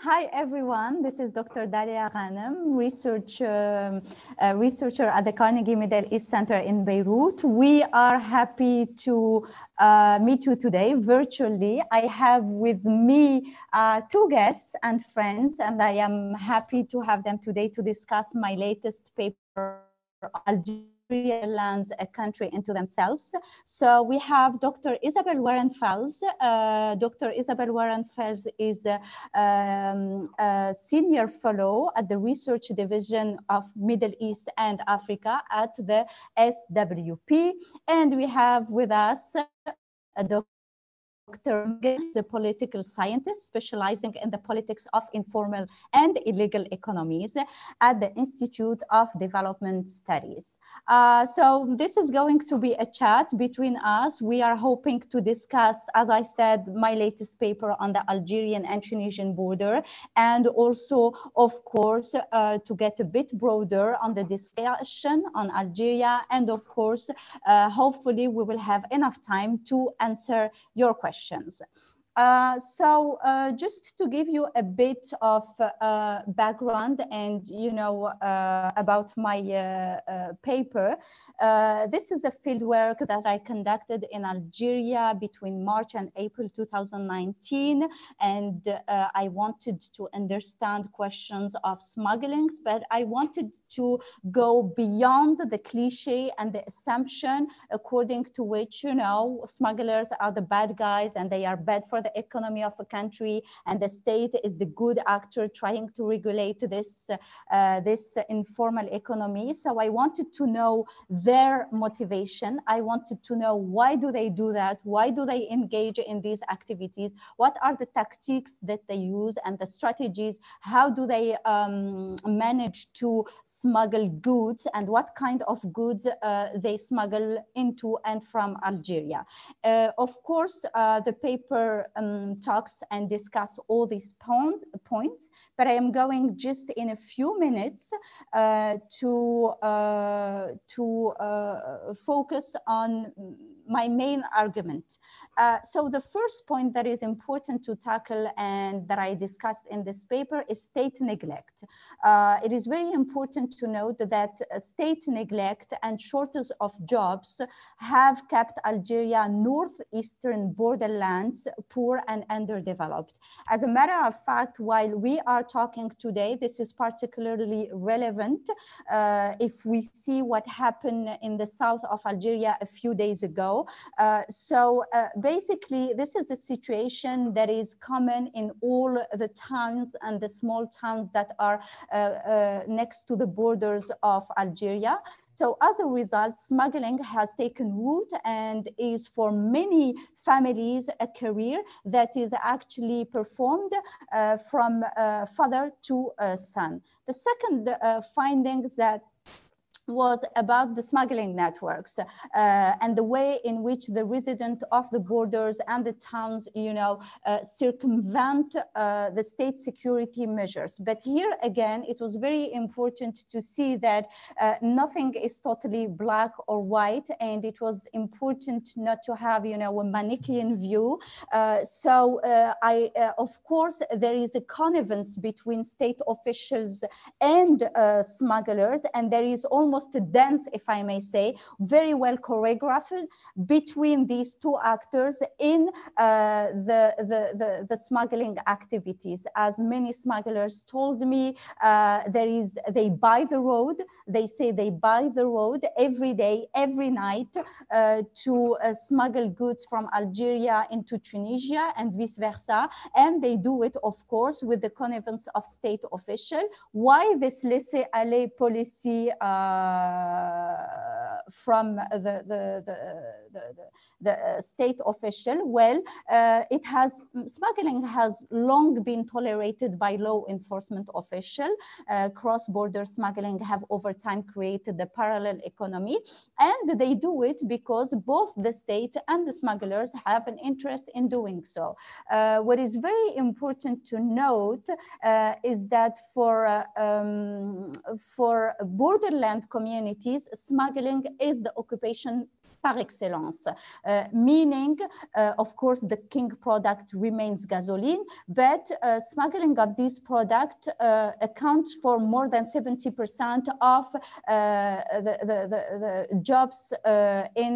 Hi, everyone. This is Dr. Dalia Ghanem, research, um, researcher at the Carnegie Middle East Center in Beirut. We are happy to uh, meet you today virtually. I have with me uh, two guests and friends, and I am happy to have them today to discuss my latest paper, Algeria lands a country into themselves. So we have Dr. Isabelle Werenfels. Uh, Dr. Isabelle Werenfels is a, um, a, senior fellow at the research division of Middle East and Africa at the SWP. And we have with us a Dr. Dr. is a political scientist specializing in the politics of informal and illegal economies at the Institute of Development Studies. Uh, so this is going to be a chat between us. We are hoping to discuss, as I said, my latest paper on the Algerian and Tunisian border, and also, of course, uh, to get a bit broader on the discussion on Algeria. And of course, uh, hopefully we will have enough time to answer your questions questions. Uh, so uh, just to give you a bit of uh, background and you know uh, about my uh, paper, this is a field work that I conducted in Algeria between March and April 2019, and I wanted to understand questions of smugglings, but I wanted to go beyond the cliche and the assumption according to which you know smugglers are the bad guys and they are bad for the economy of a country and the state is the good actor trying to regulate this, uh, this informal economy. So I wanted to know their motivation. I wanted to know why do they do that? Why do they engage in these activities? What are the tactics that they use and the strategies? How do they um, manage to smuggle goods and what kind of goods uh, they smuggle into and from Algeria? Uh, of course, uh, the paper um, talks and discuss all these point, points, but I am going just in a few minutes uh, to, uh, to uh, focus on my main argument. Uh, so the first point that is important to tackle and that I discussed in this paper is state neglect. Uh, it is very important to note that state neglect and shortage of jobs have kept Algeria northeastern borderlands poor and underdeveloped. As a matter of fact, while we are talking today, this is particularly relevant uh, if we see what happened in the south of Algeria a few days ago uh, so uh, basically, this is a situation that is common in all the towns and the small towns that are uh, next to the borders of Algeria. So as a result, smuggling has taken root and is for many families a career that is actually performed uh, from uh, father to uh, son. The second findings that was about the smuggling networks uh, and the way in which the resident of the borders and the towns, you know, uh, circumvent uh, the state security measures. But here again, it was very important to see that uh, nothing is totally black or white, and it was important not to have, you know, a Manichaean view. Uh, so uh, I, of course, there is a connivance between state officials and smugglers, and there is almost almost a dance, if I may say, very well choreographed between these two actors in uh, the, the, the, the, smuggling activities. As many smugglers told me, uh, there is, they buy the road, they say they buy the road every day, every night uh, to uh, smuggle goods from Algeria into Tunisia and vice versa. And they do it, of course, with the connivance of state official. Why this laissez-aller policy uh, from the, the, the, the, the state official? Well, uh, it has, smuggling has long been tolerated by law enforcement official. Uh, cross-border smuggling have over time created the parallel economy and they do it because both the state and the smugglers have an interest in doing so. Uh, what is very important to note uh, is that for, uh, um, for borderland communities, smuggling is the occupation par excellence, uh, meaning, uh, of course, the king product remains gasoline, but uh, smuggling of this product uh, accounts for more than 70% of uh, the, the, the, the, jobs in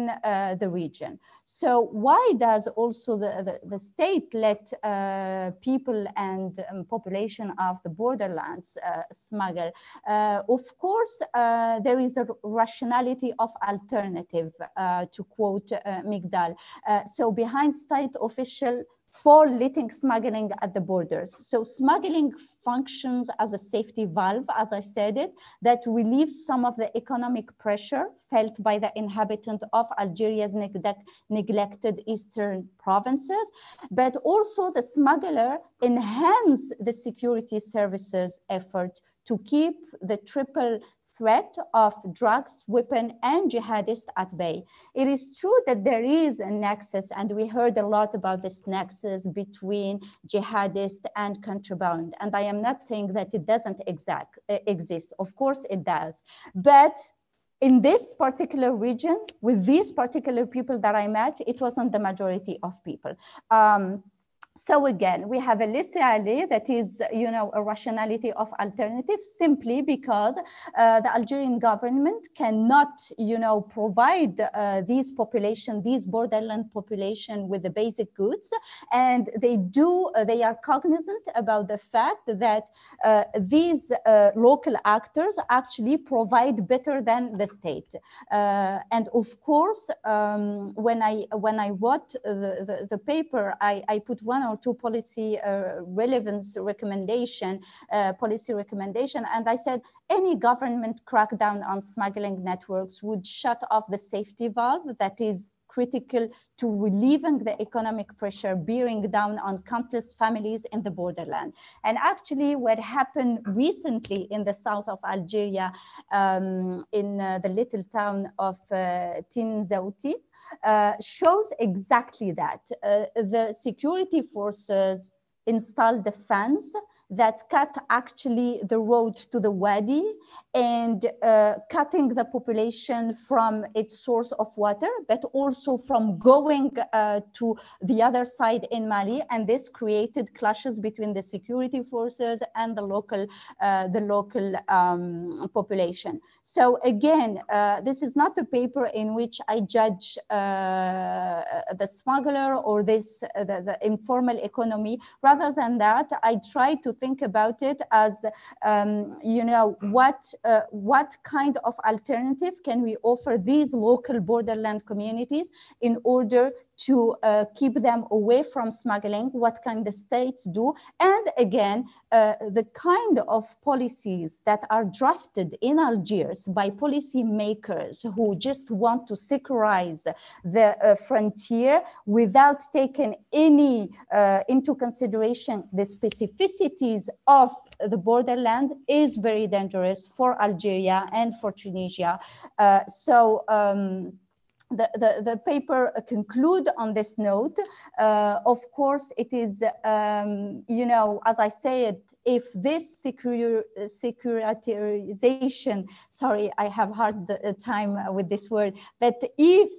the region. So why does also the, the, the state let people and um, population of the borderlands smuggle? of course, there is a rationality of alternative, uh, to quote uh, Migdal. Uh, so behind state official for letting smuggling at the borders. So smuggling functions as a safety valve, as I said it, that relieves some of the economic pressure felt by the inhabitant of Algeria's neglect, neglected eastern provinces, but also the smuggler enhance the security services effort to keep the triple threat of drugs, weapon, and jihadists at bay. It is true that there is a nexus, and we heard a lot about this nexus between jihadists and contraband. And I am not saying that it doesn't exact, uh, exist. Of course it does. But in this particular region, with these particular people that I met, it wasn't the majority of people. Um, so again, we have a laissez-aller that is, you know, a rationality of alternatives simply because uh, the Algerian government cannot, you know, provide uh, these population, these borderland population with the basic goods. And they do, uh, they are cognizant about the fact that uh, these uh, local actors actually provide better than the state. Uh, and of course, um, when I when I wrote the, the, the paper, I, I put one one or two policy uh, relevance recommendation, uh, policy recommendation. And I said, any government crackdown on smuggling networks would shut off the safety valve that is critical to relieving the economic pressure bearing down on countless families in the borderland. And actually what happened recently in the south of Algeria, um, in uh, the little town of uh, Tinzaouatine, uh, shows exactly that. Uh, the security forces installed the fence that cut actually the road to the Wadi and uh, cutting the population from its source of water, but also from going uh, to the other side in Mali. And this created clashes between the security forces and the local, uh, the local um, population. So again, uh, this is not a paper in which I judge uh, the smuggler or this, uh, the, the informal economy. Rather than that, I try to think about it as, um, you know, what, uh, what kind of alternative can we offer these local borderland communities in order to uh, keep them away from smuggling? What can the state do? And again, uh, the kind of policies that are drafted in Algiers by policymakers who just want to securize the uh, frontier without taking any uh, into consideration the specificities of the borderland is very dangerous for Algeria and for Tunisia. Uh, so um, the, the, the, paper conclude on this note. Uh, of course, it is, um, you know, as I said, if this secur securitization, sorry, I have hard time with this word, but if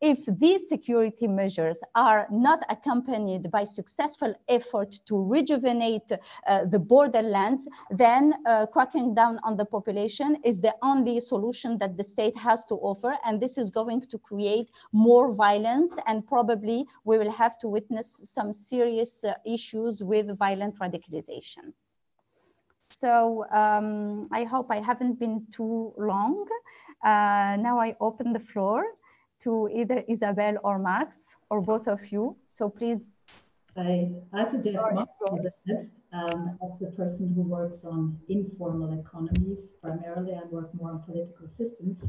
if these security measures are not accompanied by successful effort to rejuvenate uh, the borderlands, then uh, cracking down on the population is the only solution that the state has to offer. And this is going to create more violence and probably we will have to witness some serious uh, issues with violent radicalization. So um, I hope I haven't been too long. Uh, now I open the floor to either Isabelle or Max or both of you. So please. I, I suggest Max um, as the person who works on informal economies primarily I work more on political systems.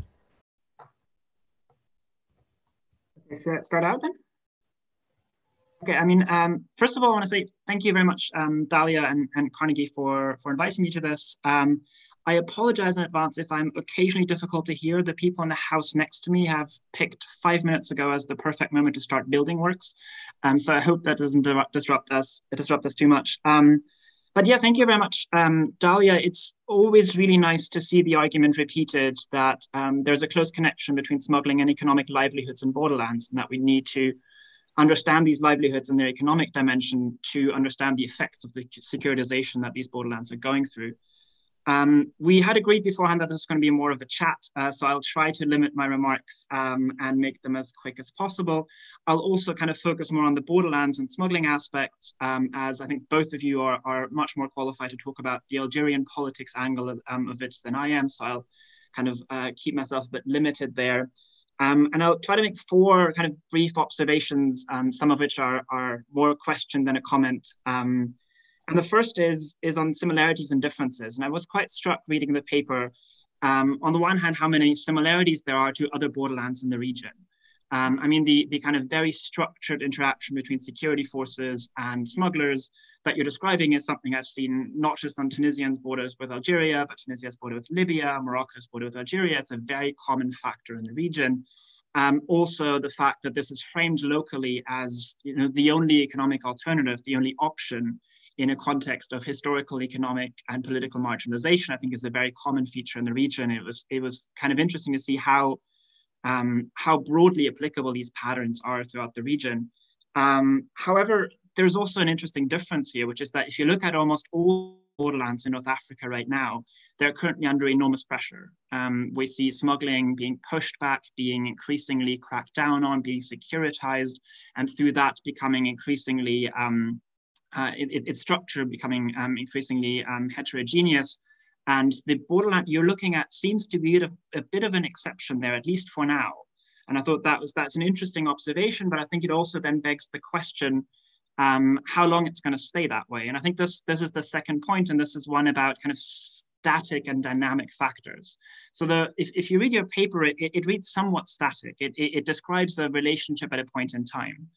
Okay, so start out then? Okay, I mean, um, first of all, I want to say thank you very much, um, Dalia and, and Carnegie for, for inviting me to this. Um, I apologize in advance if I'm occasionally difficult to hear. The people in the house next to me have picked five minutes ago as the perfect moment to start building works. Um, so I hope that doesn't disrupt us, disrupt us too much. Um, but yeah, thank you very much, um, Dalia. It's always really nice to see the argument repeated that um, there's a close connection between smuggling and economic livelihoods in borderlands, and that we need to understand these livelihoods and their economic dimension to understand the effects of the securitization that these borderlands are going through. Um, we had agreed beforehand that this was going to be more of a chat, uh, so I'll try to limit my remarks um, and make them as quick as possible. I'll also kind of focus more on the borderlands and smuggling aspects, um, as I think both of you are, are much more qualified to talk about the Algerian politics angle of, um, of it than I am, so I'll kind of uh, keep myself a bit limited there. Um, and I'll try to make four kind of brief observations, um, some of which are, are more a question than a comment. And the first is, is on similarities and differences. And I was quite struck reading the paper, um, on the one hand, how many similarities there are to other borderlands in the region. Um, I mean, the, the kind of very structured interaction between security forces and smugglers that you're describing is something I've seen not just on Tunisia's borders with Algeria, but Tunisia's border with Libya, Morocco's border with Algeria. It's a very common factor in the region. Um, also, the fact that this is framed locally as you know the only economic alternative, the only option in a context of historical, economic, and political marginalization, I think is a very common feature in the region. It was it was kind of interesting to see how um, how broadly applicable these patterns are throughout the region. Um, however, there's also an interesting difference here, which is that if you look at almost all borderlands in North Africa right now, they're currently under enormous pressure. Um, we see smuggling being pushed back, being increasingly cracked down on, being securitized, and through that becoming increasingly um, it, its structure becoming um, increasingly um, heterogeneous. And the borderland you're looking at seems to be a, a, bit of an exception there, at least for now. And I thought that was that's an interesting observation, but I think it also then begs the question um, how long it's going to stay that way. And I think this this is the second point, and this is one about kind of static and dynamic factors. So the if, if you read your paper, it, it reads somewhat static. It, it, it describes a relationship at a point in time.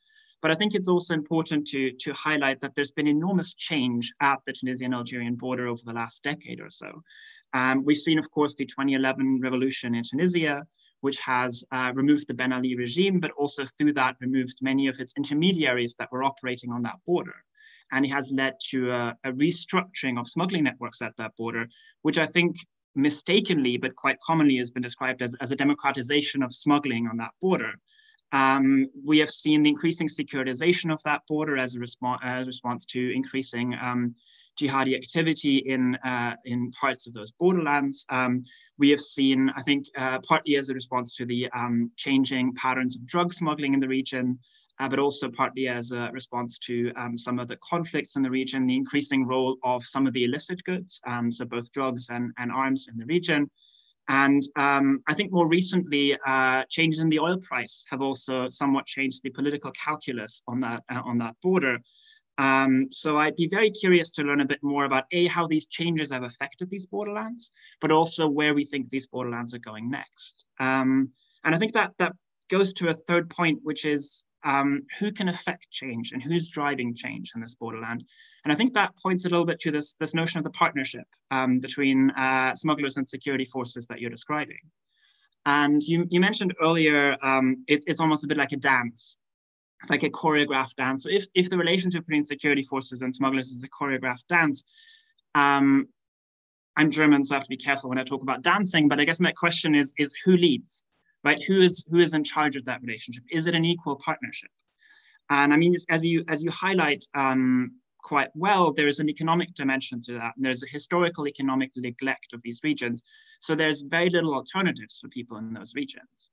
But I think it's also important to, to highlight that there's been enormous change at the Tunisian-Algerian border over the last decade or so. Um, we've seen, of course, the 2011 revolution in Tunisia, which has uh, removed the Ben Ali regime, but also through that removed many of its intermediaries that were operating on that border. And it has led to a, a restructuring of smuggling networks at that border, which I think mistakenly, but quite commonly has been described as, as a democratization of smuggling on that border. Um, we have seen the increasing securitization of that border as a, resp as response to increasing um, jihadi activity in uh, in parts of those borderlands. Um, we have seen, I think, uh, partly as a response to the um, changing patterns of drug smuggling in the region, uh, but also partly as a response to um, some of the conflicts in the region, the increasing role of some of the illicit goods, um, so both drugs and, and arms in the region. And um, I think more recently, uh, changes in the oil price have also somewhat changed the political calculus on that uh, on that border. Um, so I'd be very curious to learn a bit more about a how these changes have affected these borderlands, but also where we think these borderlands are going next. Um, and I think that that goes to a third point, which is um, who can affect change and who's driving change in this borderland. And I think that points a little bit to this, this notion of the partnership um, between uh, smugglers and security forces that you're describing. And you, you mentioned earlier, um, it, it's almost a bit like a dance, like a choreographed dance. So if, if the relationship between security forces and smugglers is a choreographed dance, um, I'm German, so I have to be careful when I talk about dancing, but I guess my question is, is who leads? Right? Who is who is in charge of that relationship? Is it an equal partnership? And I mean, as you as you highlight um, quite well, there is an economic dimension to that. And there's a historical economic neglect of these regions. So there's very little alternatives for people in those regions.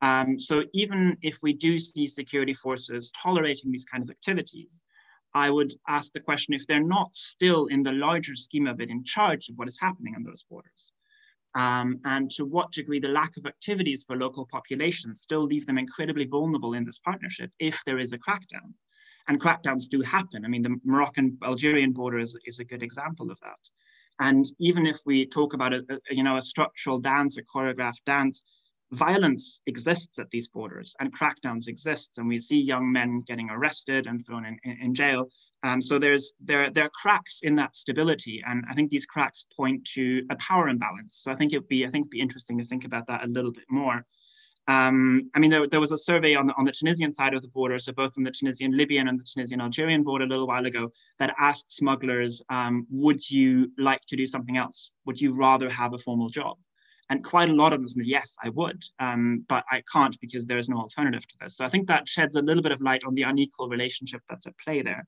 Um, so even if we do see security forces tolerating these kind of activities, I would ask the question if they're not still in the larger scheme of it in charge of what is happening on those borders um, and to what degree the lack of activities for local populations still leave them incredibly vulnerable in this partnership if there is a crackdown. And crackdowns do happen. I mean, the Moroccan-Algerian border is, is a good example of that. And even if we talk about a, a, you know, a structural dance, a choreographed dance, violence exists at these borders and crackdowns exist. And we see young men getting arrested and thrown in, in, in jail um, so there's there there are cracks in that stability, and I think these cracks point to a power imbalance. So I think it'd be I think it'd be interesting to think about that a little bit more. Um, I mean, there, there was a survey on the, on the Tunisian side of the border, so both on the Tunisian Libyan and the Tunisian Algerian border a little while ago, that asked smugglers, um, would you like to do something else? Would you rather have a formal job? And quite a lot of them said, yes, I would, um, but I can't because there is no alternative to this. So I think that sheds a little bit of light on the unequal relationship that's at play there.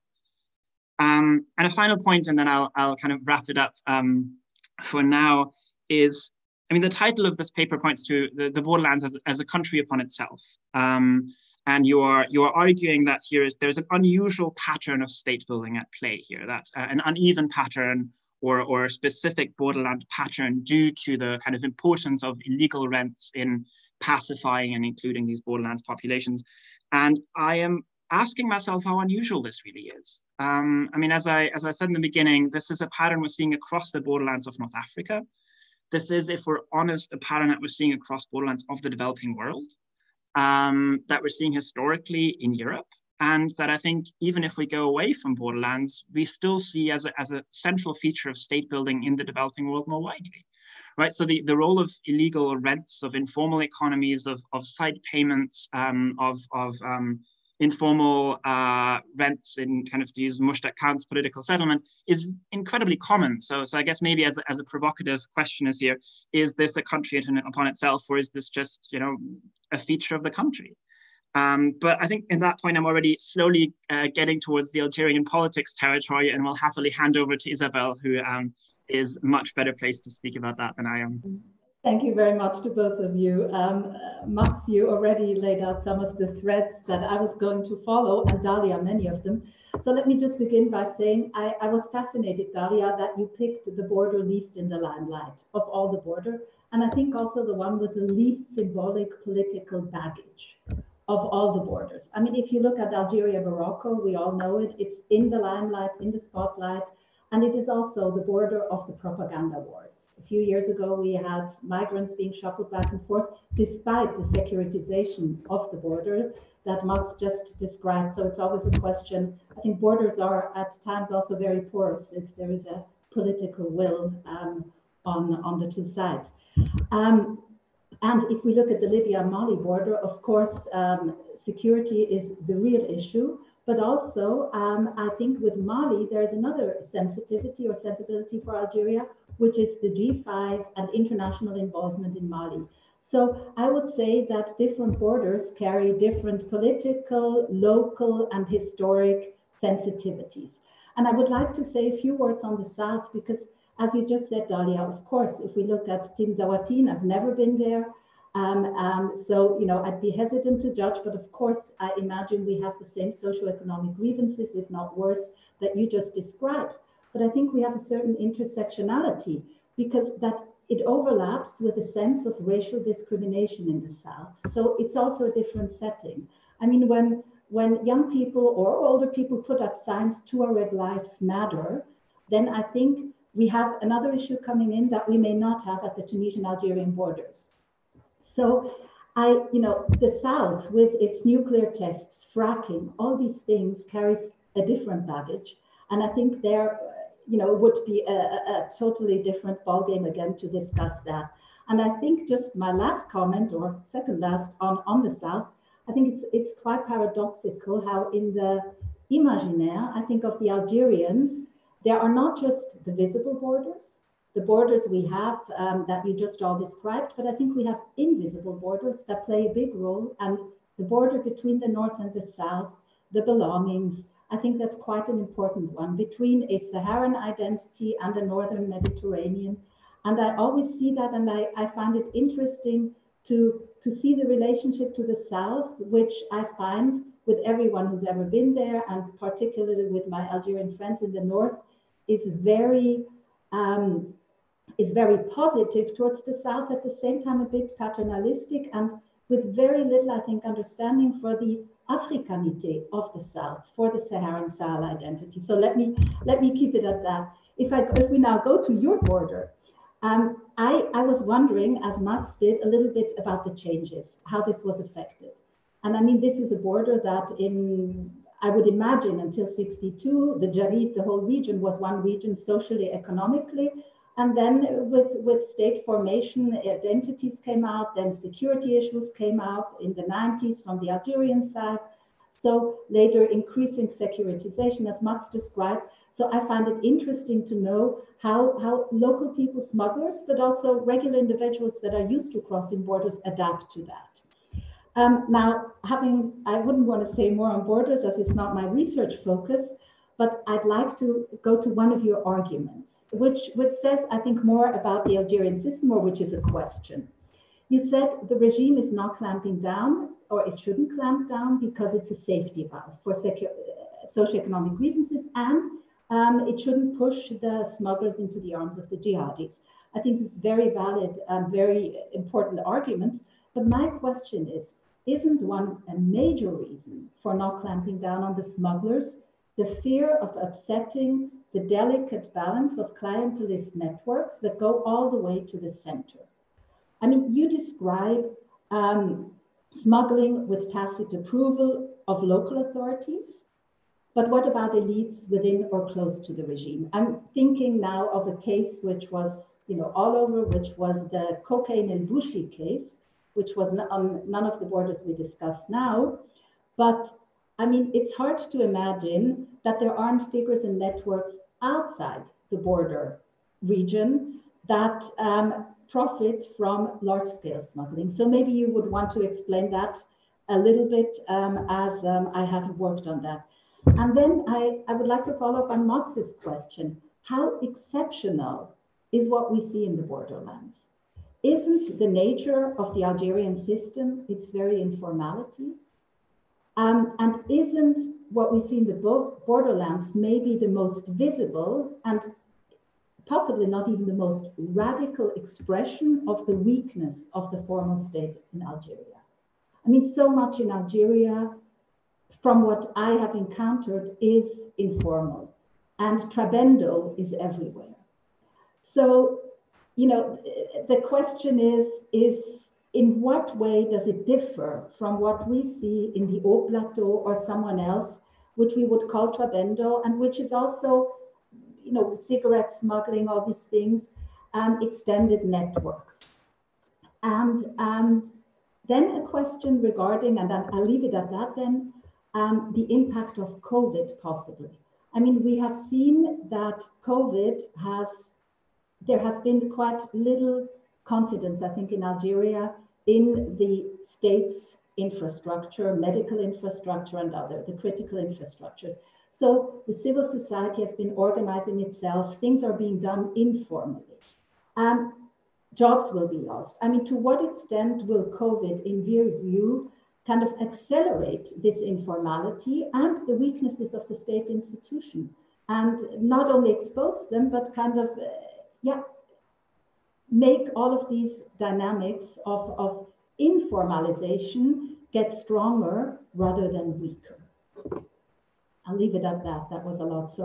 Um, and a final point, and then I'll, I'll kind of wrap it up um, for now, is I mean, the title of this paper points to the, the borderlands as, as a country upon itself. Um, and you are you are arguing that here is there's an unusual pattern of state building at play here, that uh, an uneven pattern or, or a specific borderland pattern due to the kind of importance of illegal rents in pacifying and including these borderlands populations. And I am asking myself how unusual this really is. Um, I mean, as I, as I said in the beginning, this is a pattern we're seeing across the borderlands of North Africa. This is, if we're honest, a pattern that we're seeing across borderlands of the developing world, um, that we're seeing historically in Europe, and that I think even if we go away from borderlands, we still see as a, as a central feature of state building in the developing world more widely. Right, so the, the role of illegal rents, of informal economies, of, of side payments, um, of, of um, informal uh, rents in kind of these Mushtaq Khan's political settlement is incredibly common. So, so I guess maybe as a, as a provocative question is here, is this a country upon itself or is this just, you know, a feature of the country? Um, but I think in that point, I'm already slowly uh, getting towards the Algerian politics territory and will happily hand over to Isabelle, who um, is much better placed to speak about that than I am. Thank you very much to both of you. Um, Max, you already laid out some of the threads that I was going to follow, and Dalia, many of them. So let me just begin by saying I, I was fascinated, Dalia, that you picked the border least in the limelight of all the border, and I think also the one with the least symbolic political baggage of all the borders. I mean, if you look at Algeria, Morocco, we all know it, it's in the limelight, in the spotlight, and it is also the border of the propaganda wars a few years ago, we had migrants being shuffled back and forth despite the securitization of the border that Max just described. So it's always a question. I think borders are at times also very porous if there is a political will um, on, on the two sides. Um, and if we look at the Libya Mali border, of course, um, security is the real issue. But also, um, I think with Mali, there's another sensitivity or sensibility for Algeria, which is the G5 and international involvement in Mali. So I would say that different borders carry different political, local, and historic sensitivities. And I would like to say a few words on the South because, as you just said, Dalia, of course, if we look at Tinzaouatine, I've never been there. Um, um, so, you know, I'd be hesitant to judge, but of course, I imagine we have the same socioeconomic grievances, if not worse, that you just described. But I think we have a certain intersectionality because that it overlaps with a sense of racial discrimination in the South. So it's also a different setting. I mean, when when young people or older people put up signs to our red lives matter, then I think we have another issue coming in that we may not have at the Tunisian Algerian borders. So I, you know, the South with its nuclear tests, fracking, all these things carries a different baggage. And I think there, you know, would be a, a, totally different ballgame again to discuss that. And I think just my last comment or second last on, on the South, I think it's it's quite paradoxical how in the imaginaire, I think of the Algerians, there are not just the visible borders, the borders we have um, that you just all described, but I think we have invisible borders that play a big role. And the border between the North and the South, the belongings, I think that's quite an important one between a Saharan identity and the Northern Mediterranean. And I always see that, and I, I find it interesting to, to see the relationship to the South, which I find with everyone who's ever been there, and particularly with my Algerian friends in the North, is very um, is very positive towards the South, at the same time a bit paternalistic and with very little, I think, understanding for the Africanité of the South, for the Saharan Sahel identity. So let me let me keep it at that. If I if we now go to your border, um, I, I was wondering, as Max did, a little bit about the changes, how this was affected. And I mean, this is a border that in I would imagine until 62, the Djarit, the whole region was one region socially, economically, And then with, with state formation, identities came out, then security issues came out in the 90s from the Algerian side. So later increasing securitization as Max described. So I find it interesting to know how, how local people, smugglers, but also regular individuals that are used to crossing borders adapt to that. Um, now, having, I wouldn't want to say more on borders as it's not my research focus, but I'd like to go to one of your arguments, which, which says, I think, more about the Algerian system, or which is a question. You said the regime is not clamping down, or it shouldn't clamp down because it's a safety valve for socioeconomic grievances, and um, it shouldn't push the smugglers into the arms of the jihadis. I think this is very valid and very important arguments. But my question is, isn't one a major reason for not clamping down on the smugglers the fear of upsetting the delicate balance of clientelist networks that go all the way to the center? I mean, you describe um, smuggling with tacit approval of local authorities. But what about elites within or close to the regime? I'm thinking now of a case which was, you know, all over, which was the cocaine and Bushi case, which was on none of the borders we discussed now. But I mean, it's hard to imagine that there aren't figures and networks outside the border region that um, profit from large scale smuggling. So maybe you would want to explain that a little bit um, as um, I have worked on that. And then I, I would like to follow up on Max's question. How exceptional is what we see in the borderlands? Isn't the nature of the Algerian system its very informality? Um, and isn't what we see in the borderlands maybe the most visible and possibly not even the most radical expression of the weakness of the formal state in Algeria? I mean, so much in Algeria from what I have encountered is informal and Trabendo is everywhere. So, you know, the question is, is in what way does it differ from what we see in the Haut Plateau or someone else, which we would call Trabendo, and which is also, you know, cigarette smuggling, all these things, um, extended networks. And um, then a question regarding, and I'll leave it at that then, um, the impact of COVID possibly. I mean, we have seen that COVID has, there has been quite little confidence, I think, in Algeria in the state's infrastructure, medical infrastructure, and other, the critical infrastructures. So the civil society has been organizing itself. Things are being done informally. Um, jobs will be lost. I mean, to what extent will COVID, in your view, kind of accelerate this informality and the weaknesses of the state institution and not only expose them, but kind of, uh, yeah, make all of these dynamics of, of informalization get stronger rather than weaker. I'll leave it at that. That was a lot. So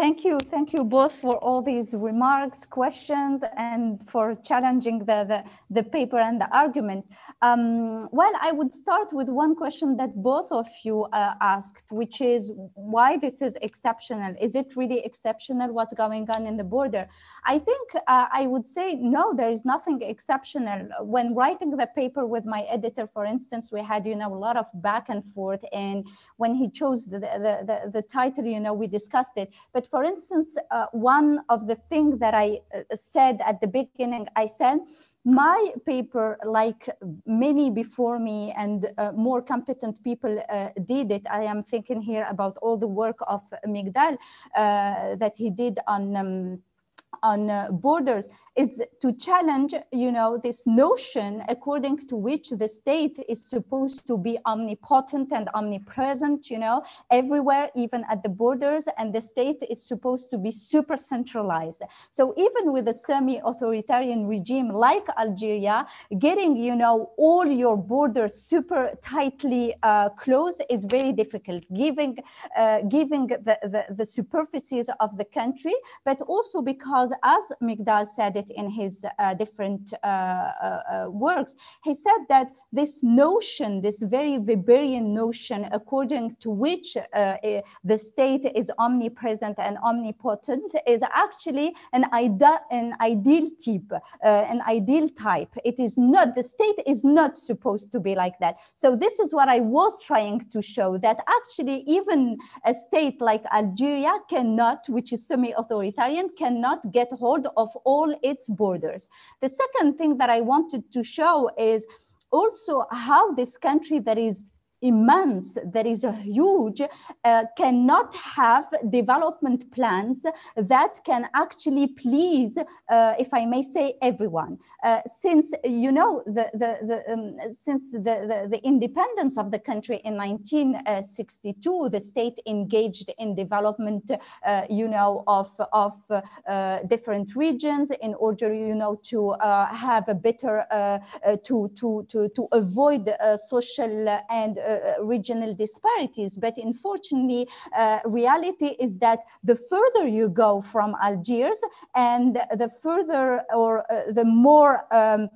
Thank you. Thank you both for all these remarks, questions, and for challenging the, the, the paper and the argument. Um, well, I would start with one question that both of you uh, asked, which is why this is exceptional. Is it really exceptional what's going on in the border? I think uh, I would say, no, there is nothing exceptional. When writing the paper with my editor, for instance, we had, you know, a lot of back and forth. And when he chose the, the, the, the title, you know, we discussed it. But for instance, uh, one of the things that I uh, said at the beginning, I said, my paper, like many before me and uh, more competent people uh, did it. I am thinking here about all the work of Migdal uh, that he did on um, on uh, borders is to challenge you know this notion according to which the state is supposed to be omnipotent and omnipresent you know everywhere even at the borders and the state is supposed to be super centralized. So even with a semi-authoritarian regime like algeria getting you know all your borders super tightly uh, closed is very difficult giving uh, giving the, the the superficies of the country but also because because as Migdal said it in his uh, different uh, uh, works, he said that this notion, this very Weberian notion, according to which eh, the state is omnipresent and omnipotent, is actually an, ide- an ideal type, an ideal type. It is not, the state is not supposed to be like that. So this is what I was trying to show that actually even a state like Algeria cannot, which is semi-authoritarian, cannot get hold of all its borders. The second thing that I wanted to show is also how this country that is immense, that is a huge, uh, cannot have development plans that can actually please, uh, if I may say, everyone. Uh, since, you know, the, the, the, um, since the, the, the, independence of the country in 1962, the state engaged in development, uh, you know, of, of uh, different regions in order, you know, to uh, have a better, to, to, to, to avoid social and regional disparities. But unfortunately, uh, reality is that the further you go from Algiers and the further or uh, the more um,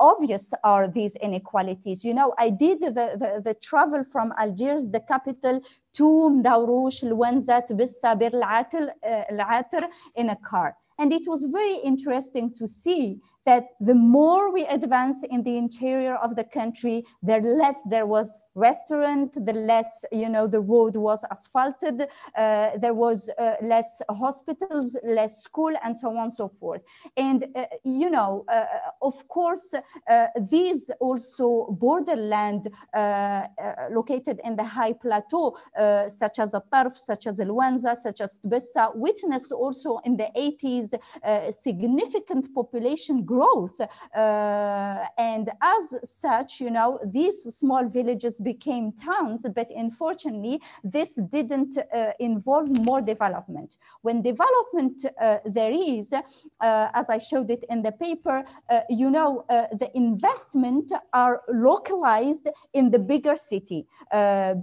obvious are these inequalities. You know, I did the, the, the travel from Algiers, the capital, to Mdawroush, Lwenza, Tbissa, Bir Al-Ater in a car. And it was very interesting to see that the more we advance in the interior of the country, the less there was restaurant, the less, you know, the road was asphalted, uh, there was uh, less hospitals, less school, and so on and so forth. And, uh, you know, uh, of course, uh, these also borderland uh, located in the high plateau, such as Tarf, such as Lwenza, such as Tbissa, witnessed also in the 80s significant population growth. Uh, and as such, you know, these small villages became towns, but unfortunately, this didn't uh, involve more development. When development uh, there is, as I showed it in the paper, you know, the investment are localized in the bigger city,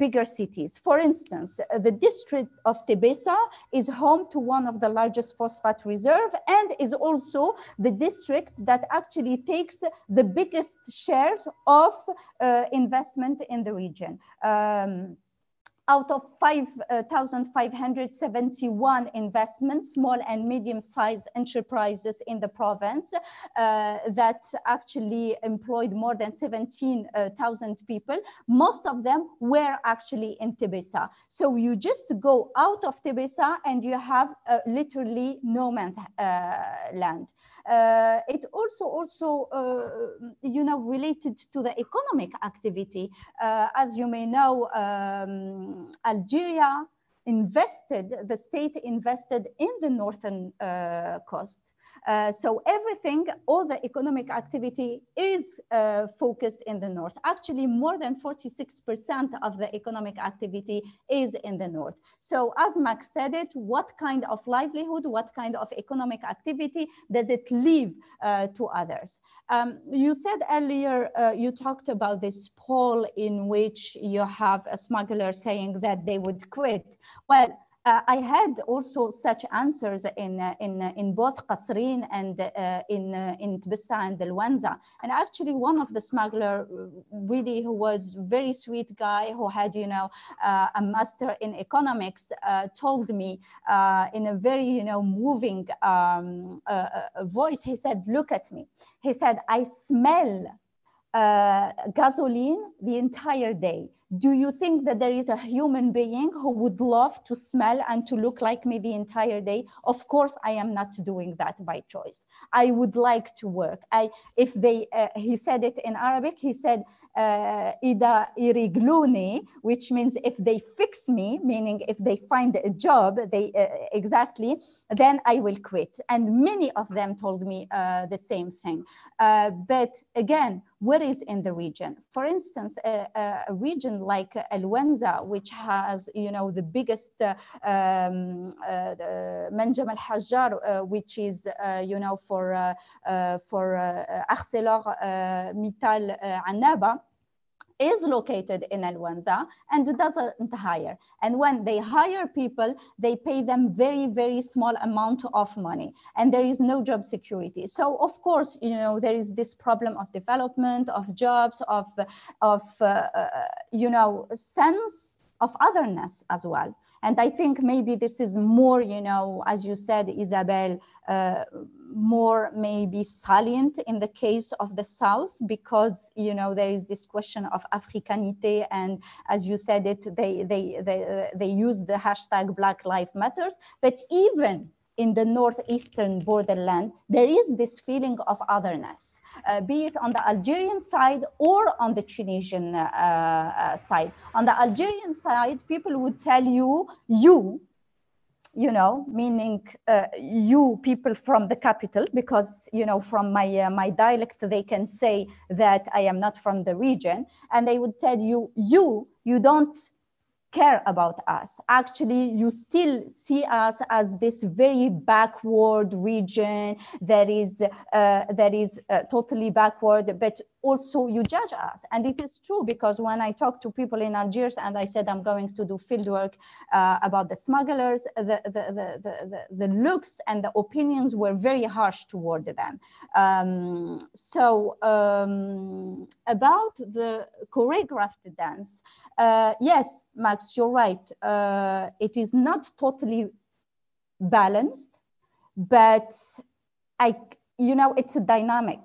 bigger cities. For instance, the district of Tebessa is home to one of the largest phosphate reserve and is also the district that actually takes the biggest shares of uh, investment in the region. Um, out of 5,571 uh, investments, small and medium-sized enterprises in the province uh, that actually employed more than 17,000 people. Most of them were actually in Tebessa. So you just go out of Tebessa and you have uh, literally no man's uh, land. Uh, it also, also uh, you know, related to the economic activity. as you may know, um, Algeria invested, the state invested in the northern uh, coast. Uh, so everything, all the economic activity is uh, focused in the north. Actually, more than 46% of the economic activity is in the north. So as Max said it, what kind of livelihood, what kind of economic activity does it leave uh, to others? Um, you said earlier, uh, you talked about this poll in which you have a smuggler saying that they would quit. Well, uh, I had also such answers in uh, in uh, in both Qasrin and uh, in uh, in Tbissa and Lwenza. And actually, one of the smuggler, really, who was very sweet guy who had you know uh, a master in economics, told me in a very you know moving um, voice. He said, "Look at me." He said, "I smell." Gasoline the entire day. Do you think that there is a human being who would love to smell and to look like me the entire day? Of course i am not doing that by choice. I would like to work. I if they uh, he said it in arabic he said uh, ida irigluni which means if they fix me meaning if they find a job they uh, exactly then i will quit. And many of them told me uh, the same thing. Uh, but again what is in the region? For instance a, a region like Lwenza, which has, you know, the biggest uh, um, uh, Manjam al-Hajjar, uh, which is, you know, for, for Arcelor Mittal Annaba, is located in Al Wanza and doesn't hire. And when they hire people, they pay them very, very small amount of money and there is no job security. So of course, you know, there is this problem of development, of jobs, of, of uh, uh, you know, sense of otherness as well. And I think maybe this is more, you know, as you said, Isabelle, uh, more maybe salient in the case of the South because, you know, there is this question of Africanité. And as you said it, they, they, they, they use the hashtag Black Lives Matters. But even in the northeastern borderland, there is this feeling of otherness, uh, be it on the Algerian side or on the Tunisian uh, uh, side. On the Algerian side, people would tell you, you, you know, meaning uh, you people from the capital, because, you know, from my, uh, my dialect, they can say that I am not from the region. And they would tell you, you, you don't care about us. Actually, you still see us as this very backward region that is uh, that is uh, totally backward, but also you judge us. And it is true because when I talk to people in Algiers and I said I'm going to do field work uh, about the smugglers, the, the, the, the, the, looks and the opinions were very harsh toward them. Um, so um, about the choreographed dance, uh, yes, Max, you're right. Uh, it is not totally balanced, but I, you know, it's a dynamic.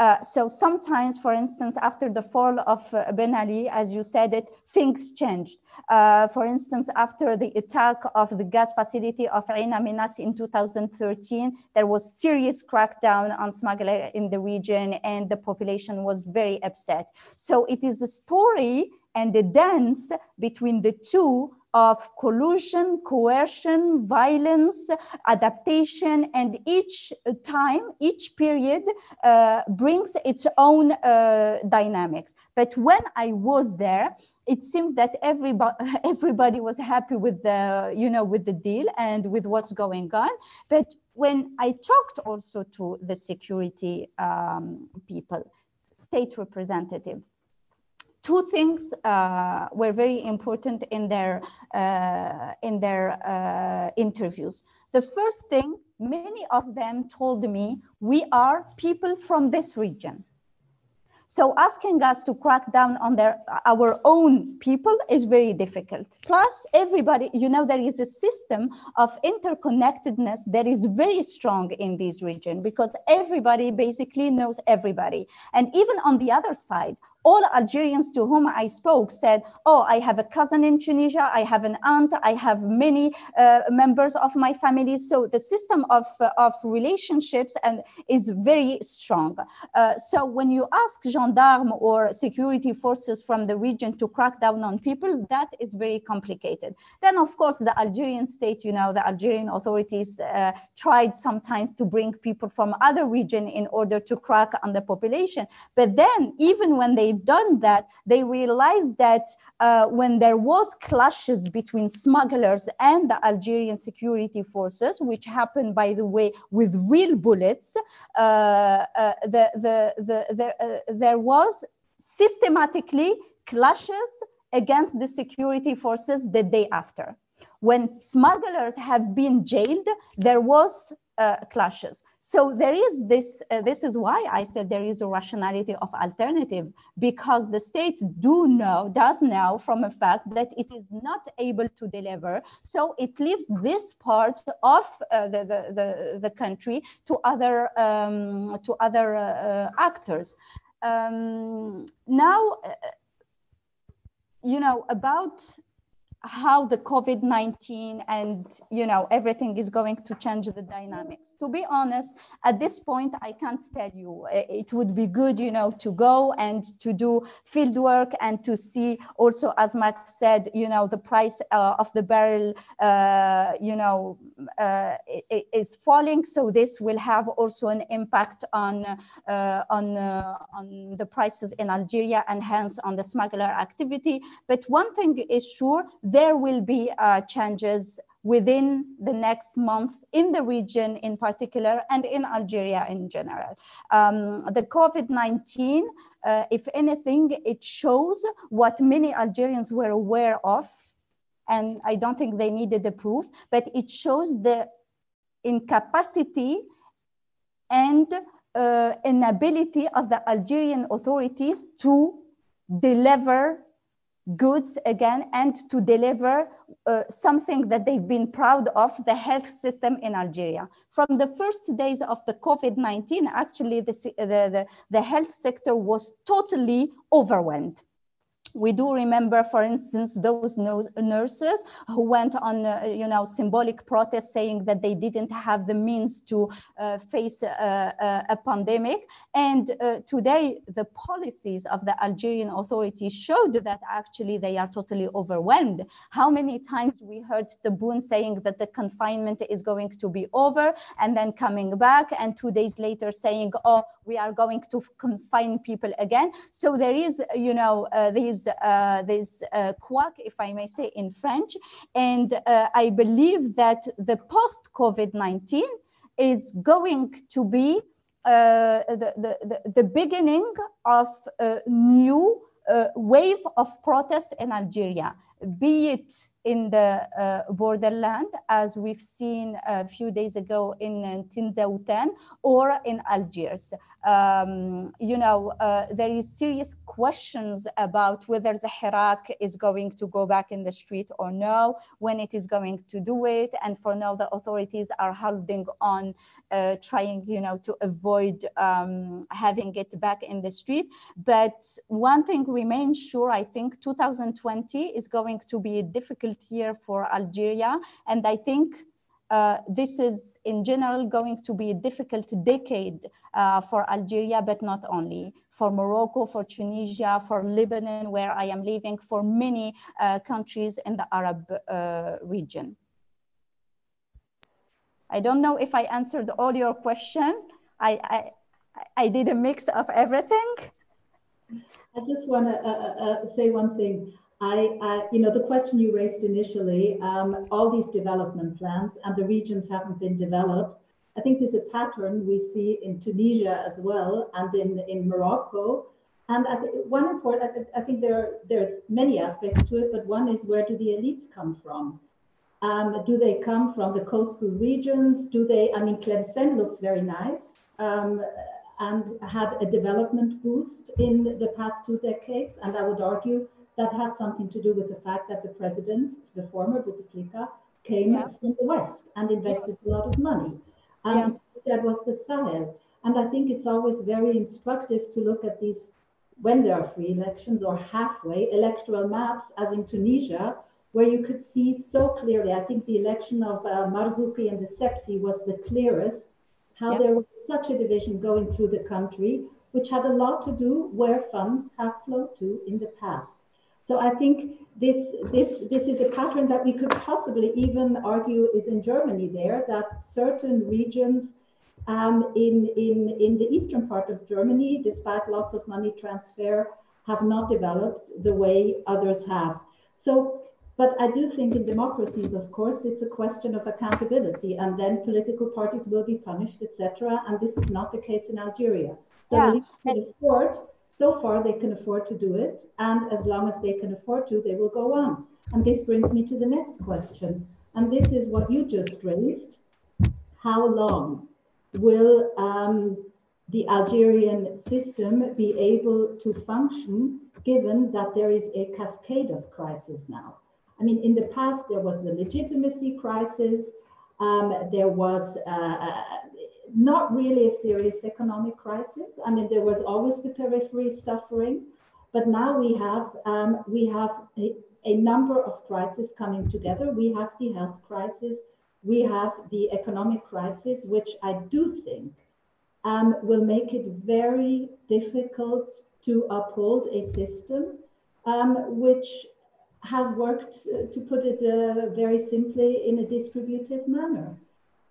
Uh, so sometimes, for instance, after the fall of uh, Ben Ali, as you said it, things changed. Uh, for instance, after the attack of the gas facility of Ain Amenas in 2013, there was serious crackdown on smuggling in the region and the population was very upset. So it is a story and a dance between the two of collusion, coercion, violence, adaptation, and each time, each period uh, brings its own uh, dynamics. But when I was there, it seemed that everybody, everybody was happy with the, you know, with the deal and with what's going on. But when I talked also to the security um, people, state representative, two things uh, were very important in their uh, in their uh, interviews. The first thing, many of them told me, we are people from this region. So asking us to crack down on their our own people is very difficult. Plus, everybody, you know, there is a system of interconnectedness that is very strong in this region because everybody basically knows everybody. And even on the other side, all Algerians to whom I spoke said, Oh, I have a cousin in Tunisia, I have an aunt, I have many uh, members of my family. So the system of, uh, of relationships and is very strong. Uh, so when you ask gendarmes or security forces from the region to crack down on people, that is very complicated. Then, of course, the Algerian state, you know, the Algerian authorities uh, tried sometimes to bring people from other region in order to crack on the population. But then, even when they done that, they realized that uh, when there was clashes between smugglers and the Algerian security forces, which happened, by the way, with real bullets, uh, uh, the, the, the, uh, there was systematically clashes against the security forces the day after. When smugglers have been jailed, there was uh, clashes. So there is this, uh, this is why I said there is a rationality of alternative because the state do know, does know from a fact that it is not able to deliver. So it leaves this part of uh, the, the, the, the, country to other, um, to other uh, actors. Um, now, uh, you know, about how the COVID-19 and you know everything is going to change the dynamics. To be honest, at this point, I can't tell you. It would be good, you know, to go and to do field work and to see also, as Max said, you know, the price uh, of the barrel, uh, you know, uh, is falling. So this will have also an impact on uh, on uh, on the prices in Algeria and hence on the smuggler activity. But one thing is sure there will be uh, changes within the next month in the region in particular and in Algeria in general. Um, the COVID-19, uh, if anything, it shows what many Algerians were aware of and I don't think they needed the proof, but it shows the incapacity and uh, inability of the Algerian authorities to deliver goods again and to deliver uh, something that they've been proud of the health system in Algeria. From the first days of the COVID 19, actually, the, the, the, the health sector was totally overwhelmed. We do remember, for instance, those nurses who went on, uh, you know, symbolic protests saying that they didn't have the means to uh, face a, a, a, pandemic. And uh, today, the policies of the Algerian authorities showed that actually they are totally overwhelmed. How many times we heard Tebboune saying that the confinement is going to be over and then coming back and two days later saying, oh, we are going to confine people again. So there is, you know, uh, these this uh, couac, if I may say, in French. And uh, I believe that the post COVID 19 is going to be uh, the, the, the, beginning of a new wave of protest in Algeria, be it in the uh, borderland, as we've seen a few days ago in uh, Tinzaouatine or in Algiers. Um, you know, uh, there is serious questions about whether the Hirak is going to go back in the street or no, when it is going to do it. And for now, the authorities are holding on, uh, trying, you know, to avoid um, having it back in the street. But one thing remains sure, I think 2020 is going to be a difficult difficult year for Algeria. And I think uh, this is in general going to be a difficult decade uh, for Algeria, but not only for Morocco, for Tunisia, for Lebanon, where I am living, for many uh, countries in the Arab uh, region. I don't know if I answered all your question. I, I, I did a mix of everything. I just want to uh, uh, say one thing. I, I, you know, the question you raised initially, um, all these development plans and the regions haven't been developed. I think there's a pattern we see in Tunisia as well and in, in Morocco. And I one important, I, think there there's many aspects to it, but one is where do the elites come from? Um, do they come from the coastal regions? Do they, I mean, Tlemcen looks very nice um, and had a development boost in the past two decades. And I would argue that had something to do with the fact that the president, the former Bouteflika, came yeah. from the West and invested yeah. a lot of money. And yeah. that was the Sahel. And I think it's always very instructive to look at these, when there are free elections or halfway electoral maps, as in Tunisia, where you could see so clearly. I think the election of uh, Marzouki and the Sebsi was the clearest, how there was such a division going through the country, which had a lot to do where funds have flowed to in the past. So I think this, this, this is a pattern that we could possibly even argue is in Germany there, that certain regions um, in, in, in the eastern part of Germany, despite lots of money transfer, have not developed the way others have. So, but I do think in democracies, of course, it's a question of accountability, and then political parties will be punished, etc. And this is not the case in Algeria. So yeah. we afford so far, they can afford to do it. And as long as they can afford to, they will go on. And this brings me to the next question. And this is what you just raised. How long will um, the Algerian system be able to function given that there is a cascade of crises now? I mean, in the past, there was the legitimacy crisis. Um, there was uh, not really a serious economic crisis. I mean, there was always the periphery suffering, but now we have um, we have a, a, number of crises coming together. We have the health crisis, we have the economic crisis, which I do think um, will make it very difficult to uphold a system um, which has worked, uh, to put it uh, very simply, in a distributive manner.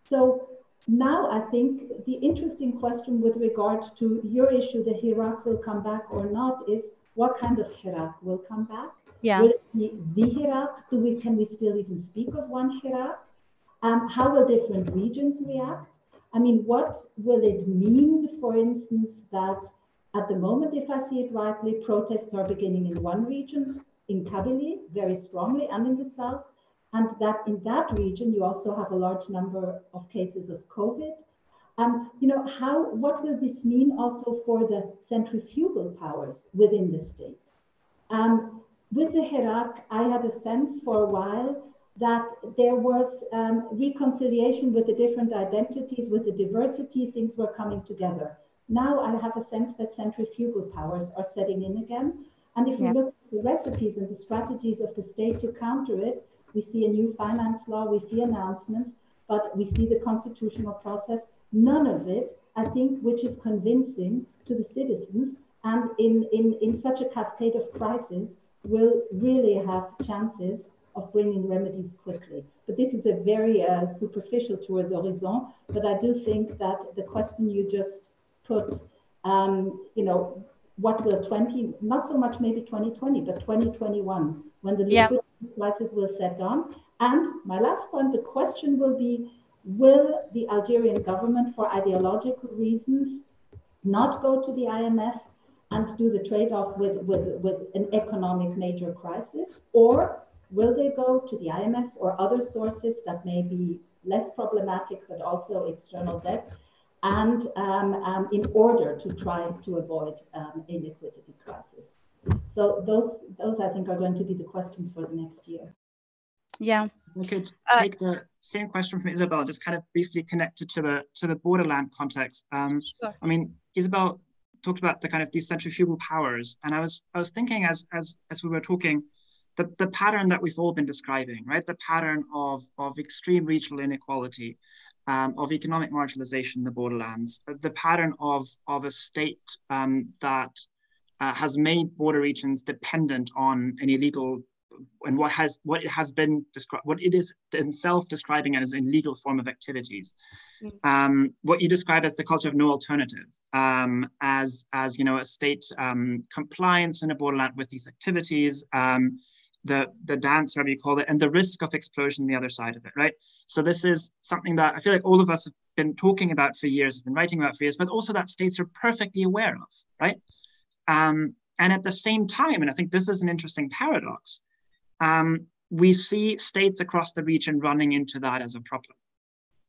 So now, I think the interesting question with regard to your issue, the Hirak will come back or not, is what kind of Hirak will come back? Yeah. Will it be the Hirak? Do we can we still even speak of one Hirak? Um, how will different regions react? I mean, what will it mean, for instance, that at the moment, if I see it rightly, protests are beginning in one region, in Kabylie, very strongly, and in the south, and that in that region you also have a large number of cases of COVID. Um, you know, how what will this mean also for the centrifugal powers within the state? Um, with the Hirak, I had a sense for a while that there was um, reconciliation with the different identities, with the diversity, things were coming together. Now I have a sense that centrifugal powers are setting in again. And if yeah. we look at the recipes and the strategies of the state to counter it, we see a new finance law, we see announcements, but we see the constitutional process. None of it, I think, which is convincing to the citizens and in, in, in such a cascade of crises will really have chances of bringing remedies quickly. But this is a very uh, superficial tour d'horizon, but I do think that the question you just put, um, you know, what will 20, not so much maybe 2020, but 2021, when the liquidity yeah. Prices will set down. And my last point, the question will be, will the Algerian government, for ideological reasons, not go to the IMF and do the trade-off with, with, with an economic major crisis? Or will they go to the IMF or other sources that may be less problematic, but also external debt and um, um, in order to try to avoid um, liquidity crisis. So those, those I think are going to be the questions for the next year. Yeah. We could uh, take uh, the same question from Isabelle, just kind of briefly connected to the to the borderland context. Um, sure. I mean, Isabelle talked about the kind of these centrifugal powers, and I was I was thinking as as as we were talking, the, the pattern that we've all been describing, right? The pattern of of extreme regional inequality, um, of economic marginalization in the borderlands, the pattern of, of a state um, that uh, has made border regions dependent on an illegal and what has what it has been described what it is itself describing as an illegal form of activities mm. um, what you describe as the culture of no alternative um, as as you know a state um, compliance in a borderland with these activities um, the the dance, whatever you call it, and the risk of explosion the other side of it, right? So this is something that I feel like all of us have been talking about for years, have been writing about for years, but also that states are perfectly aware of, right? Um, and at the same time, and I think this is an interesting paradox, um, we see states across the region running into that as a problem,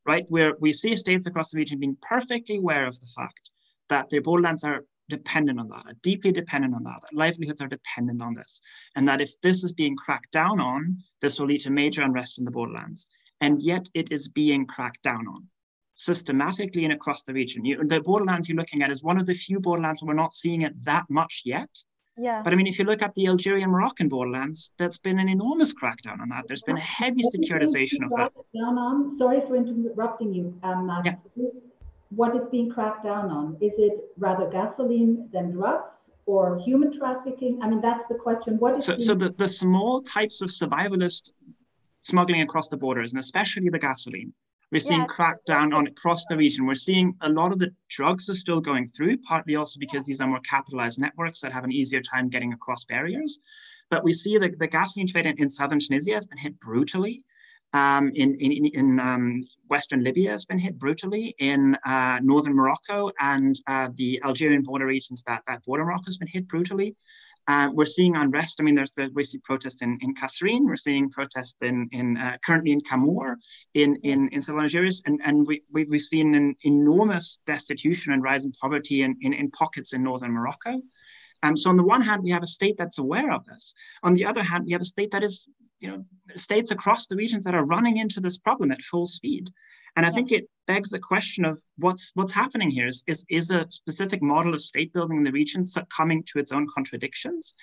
right? Where we see states across the region being perfectly aware of the fact that their borderlands are dependent on that, are deeply dependent on that, that livelihoods are dependent on this, and that if this is being cracked down on, this will lead to major unrest in the borderlands. And yet it is being cracked down on systematically and across the region. You, the borderlands you're looking at is one of the few borderlands where we're not seeing it that much yet. Yeah. But I mean, if you look at the Algerian Moroccan borderlands, there's been an enormous crackdown on that. There's been a heavy securitization of that. Down on, sorry for interrupting you, um, Max. Yeah what is being cracked down on? Is it rather gasoline than drugs or human trafficking? I mean, that's the question. What is so, being- so the, the small types of survivalist smuggling across the borders, and especially the gasoline, we're seeing yeah. crackdown on across the region. We're seeing a lot of the drugs are still going through, partly also because these are more capitalized networks that have an easier time getting across barriers. But we see that the gasoline trade in, in southern Tunisia has been hit brutally um, in, in, in um, Western Libya has been hit brutally, in uh, northern Morocco and uh, the Algerian border regions that, that border Morocco has been hit brutally. Uh, we're seeing unrest. I mean, there's the we see protests in, in Kasserine. We're seeing protests in, in uh, currently in Kamour, in in in southern Algeria, and and we, we have seen an enormous destitution and rising poverty in, in in pockets in northern Morocco. Um, so on the one hand, we have a state that's aware of this. On the other hand, we have a state that is you know, states across the regions that are running into this problem at full speed. And I think it begs the question of what's what's happening here. Is, is, is a specific model of state building in the region succumbing to its own contradictions?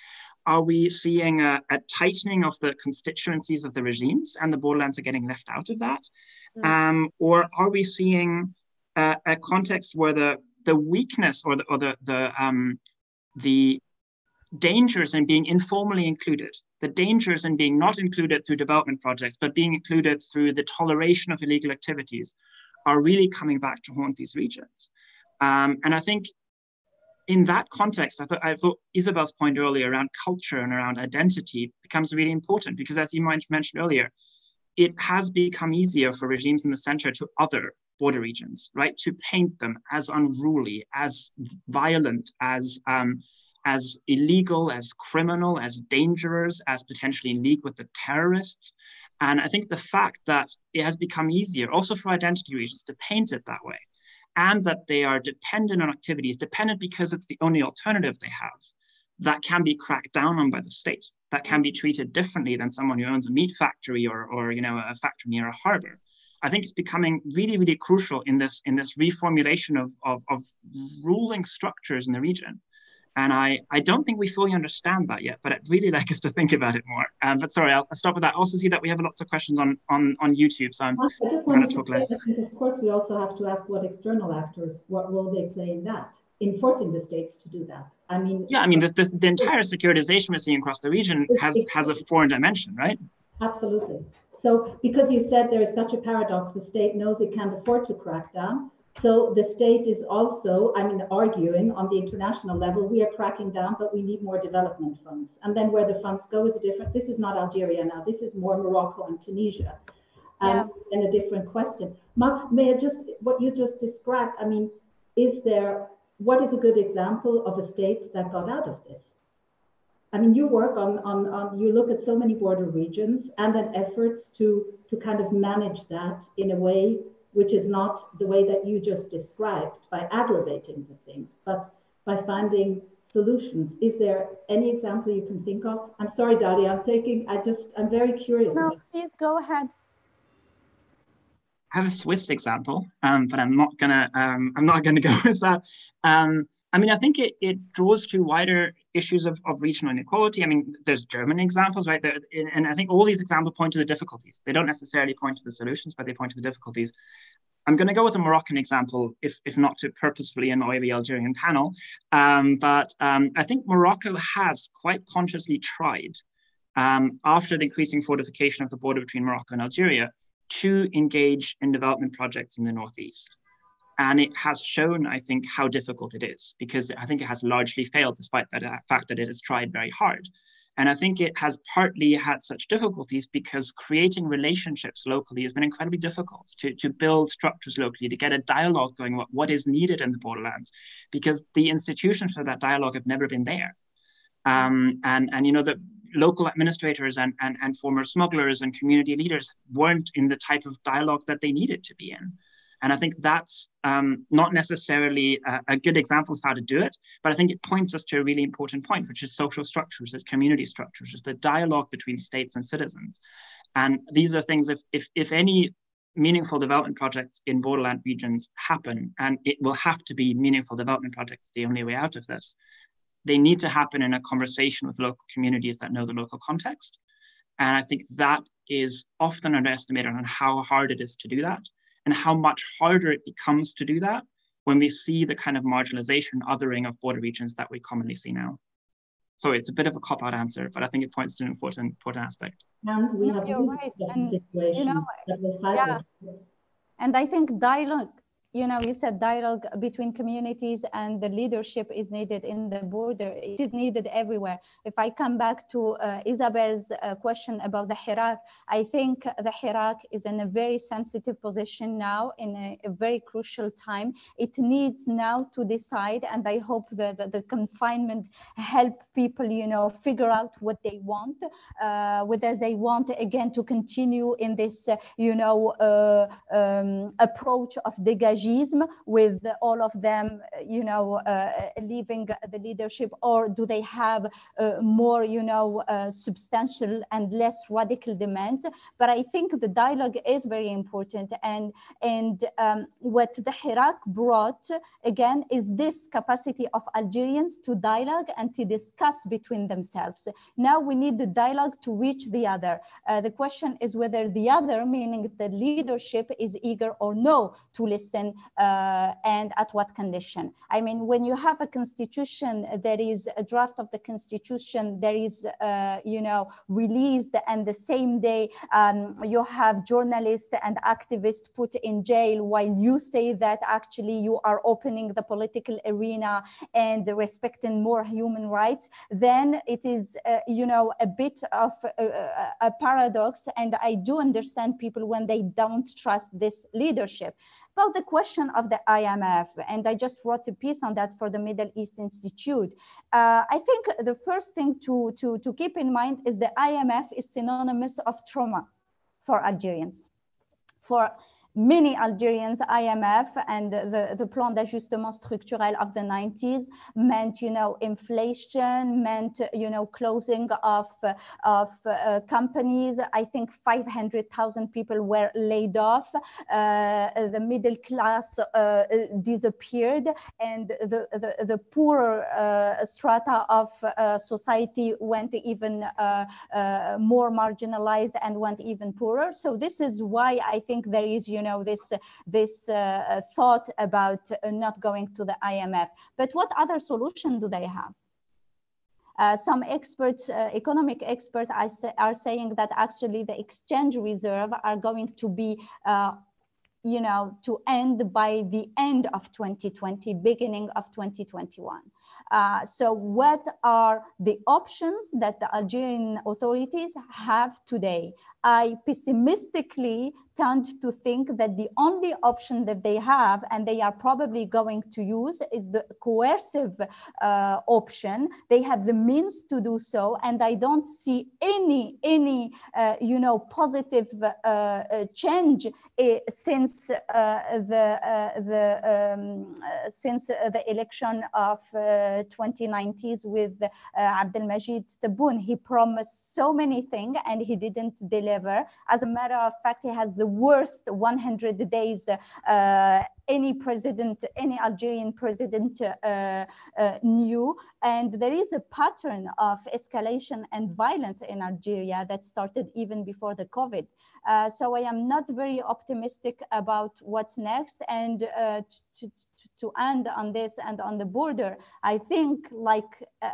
Are we seeing a, a, tightening of the constituencies of the regimes and the borderlands are getting left out of that? Mm. Um, or are we seeing a, a, context where the, the weakness or the, or the, the, um, the dangers in being informally included the dangers in being not included through development projects, but being included through the toleration of illegal activities are really coming back to haunt these regions. Um, and I think in that context, I thought, I thought Isabelle's point earlier around culture and around identity becomes really important because, as you mentioned earlier, it has become easier for regimes in the center to other border regions, right? To paint them as unruly, as violent, as um, as illegal, as criminal, as dangerous, as potentially in league with the terrorists. And I think the fact that it has become easier also for identity regions to paint it that way and that they are dependent on activities, dependent because it's the only alternative they have, that can be cracked down on by the state, that can be treated differently than someone who owns a meat factory or, or you know, a factory near a harbor. I think it's becoming really, really crucial in this in this reformulation of, of, of ruling structures in the region and I, I don't think we fully understand that yet, but I'd really like us to think about it more. Um, but sorry, I'll, I'll, stop with that. I also see that we have lots of questions on, on, on YouTube, so I'm going to talk less. Of course, we also have to ask what external actors, what role they play in that, in forcing the states to do that. I mean, yeah, I mean, this, this, the entire securitization we're seeing across the region has, has a foreign dimension, right? Absolutely. So because you said there is such a paradox, the state knows it can't afford to crack down, so the state is also, I mean, arguing on the international level, we are cracking down, but we need more development funds. And then where the funds go is a different, this is not Algeria now, this is more Morocco and Tunisia. Um, yeah. And a different question. Max, may I just, what you just described, I mean, is there, what is a good example of a state that got out of this? I mean, you work on, on, on you look at so many border regions and then efforts to, to kind of manage that in a way which is not the way that you just described by aggravating the things, but by finding solutions. Is there any example you can think of? I'm sorry, Dalia, I'm taking, I just, I'm very curious. No, please go ahead. I have a Swiss example, um, but I'm not gonna, um, I'm not gonna go with that. Um, I mean, I think it, it draws to wider issues of, of regional inequality. I mean, there's German examples, right? There, and I think all these examples point to the difficulties. They don't necessarily point to the solutions, but they point to the difficulties. I'm going to go with a Moroccan example, if, if not to purposefully annoy the Algerian panel. Um, but um, I think Morocco has quite consciously tried, um, after the increasing fortification of the border between Morocco and Algeria, to engage in development projects in the Northeast. And it has shown, I think, how difficult it is because I think it has largely failed despite the fact that it has tried very hard. And I think it has partly had such difficulties because creating relationships locally has been incredibly difficult to, to build structures locally, to get a dialogue going about what is needed in the borderlands, because the institutions for that dialogue have never been there. Um, and, and, you know, the local administrators and, and, and former smugglers and community leaders weren't in the type of dialogue that they needed to be in. And I think that's um, not necessarily a, a, good example of how to do it, but I think it points us to a really important point, which is social structures, it's community structures, the dialogue between states and citizens. And these are things, if, if, if any meaningful development projects in borderland regions happen, and it will have to be meaningful development projects the only way out of this, they need to happen in a conversation with local communities that know the local context. And I think that is often underestimated on how hard it is to do that and how much harder it becomes to do that when we see the kind of marginalization, othering of border regions that we commonly see now. So it's a bit of a cop-out answer, but I think it points to an important, important aspect. And we have no, right. and, you know, yeah. And I think dialogue you know, you said dialogue between communities and the leadership is needed in the border. It is needed everywhere. If I come back to uh, Isabelle's uh, question about the Hirak, I think the Hirak is in a very sensitive position now in a, a very crucial time. It needs now to decide, and I hope that the, the confinement help people, you know, figure out what they want, uh, whether they want again to continue in this, uh, you know, uh, um, approach of with all of them, you know, uh, leaving the leadership, or do they have uh, more, you know, uh, substantial and less radical demands? But I think the dialogue is very important, and and um, what the Hirak brought again is this capacity of Algerians to dialogue and to discuss between themselves. Now we need the dialogue to reach the other. Uh, the question is whether the other, meaning the leadership, is eager or no to listen uh, and at what condition? I mean, when you have a constitution, there is a draft of the constitution, there is, uh, you know, released, and the same day um, you have journalists and activists put in jail while you say that actually you are opening the political arena and respecting more human rights, then it is, uh, you know, a bit of a, a paradox. And I do understand people when they don't trust this leadership. About the question of the IMF, and I just wrote a piece on that for the Middle East Institute. Uh, I think the first thing to, to, to keep in mind is the IMF is synonymous of trauma for Algerians. For many Algerians, IMF and the, the plan d'ajustement structurel of the 90s meant, you know, inflation, meant, you know, closing of, of uh, companies. I think 500,000 people were laid off. Uh, the middle class uh, disappeared and the, the, the poorer uh, strata of uh, society went even uh, more marginalized and went even poorer. So this is why I think there is, you know, this, this uh, thought about uh, not going to the IMF. But what other solution do they have? Uh, some experts, uh, economic experts are, say, are, saying that actually the exchange reserve are going to be, uh, you know, to end by the end of 2020, beginning of 2021. Uh, so what are the options that the Algerian authorities have today? I pessimistically tend to think that the only option that they have, and they are probably going to use, is the coercive uh, option. They have the means to do so, and I don't see any any uh, you know positive uh, uh change uh, since uh, the the um, since the election of 2090s with Abdelmajid Tebboune. He promised so many things, and he didn't deliver. As a matter of fact, he has the the worst 100 days uh, any president, any Algerian president uh, uh, knew. And there is a pattern of escalation and violence in Algeria that started even before the COVID. Uh, so I am not very optimistic about what's next. And uh, to, to, to, end on this and on the border, I think like uh,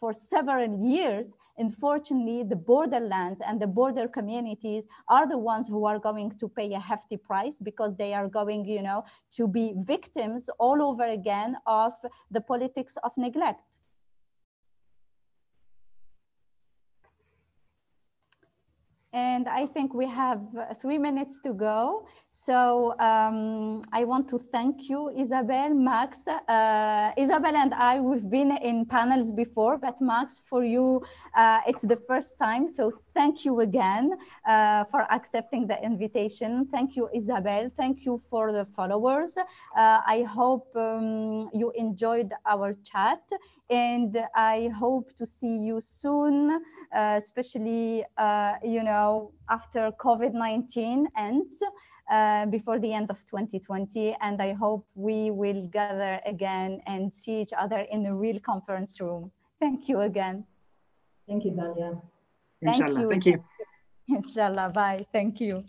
for several years, unfortunately, the borderlands and the border communities are the ones who are going to pay a hefty price because they are going, you know, to be victims all over again of the politics of neglect. And I think we have three minutes to go. So um, I want to thank you, Isabelle, Max. Uh, Isabelle and I, we've been in panels before, but Max, for you, uh, it's the first time. So thank you again uh, for accepting the invitation. Thank you, Isabelle. Thank you for the followers. Uh, I hope um, you enjoyed our chat and I hope to see you soon, uh, especially, uh, you know, after COVID-19 ends uh, before the end of 2020. And I hope we will gather again and see each other in a real conference room. Thank you again. Thank you, Dalia. Thank Inshallah. you. Thank you. Inshallah. Bye. Thank you.